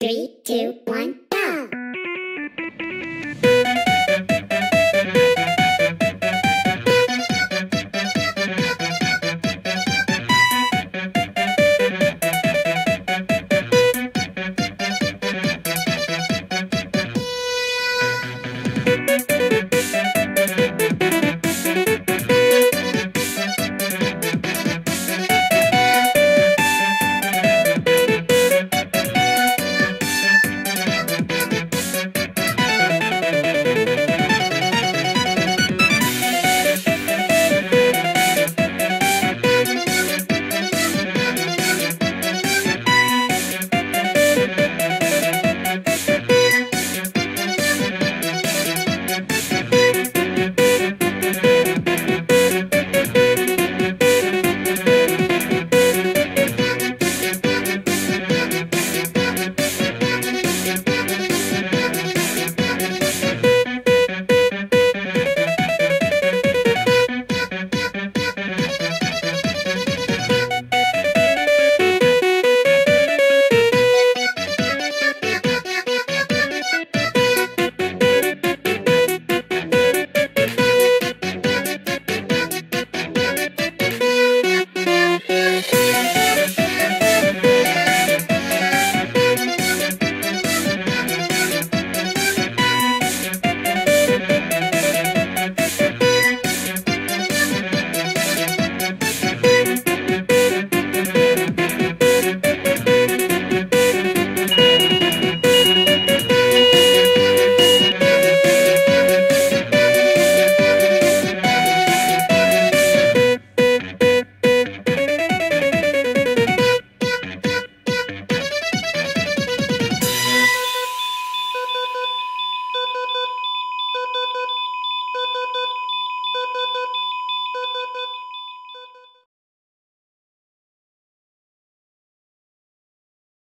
Three, two, one,